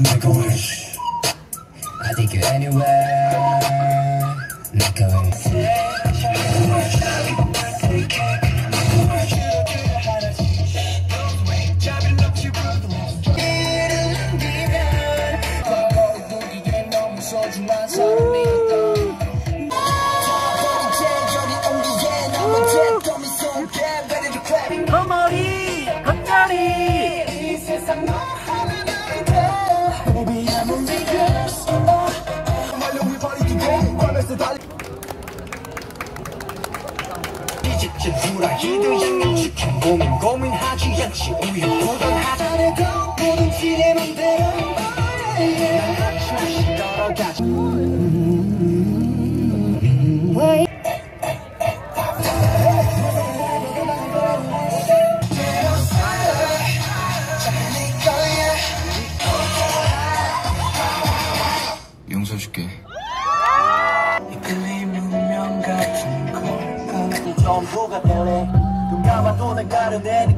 Make a wish. I take you anywhere. Make a wish. 거머리 겉다리 뒤집지 후라이도 양념치킨 고민 고민하지 않지. 우유 부단하지 뭐든지 내 맘대로. 난 하찮시 걸어가지 용서해줄게 이끌림 운명 같은 걸까? 전부가 되네. 눈 감아도 난 가려내니까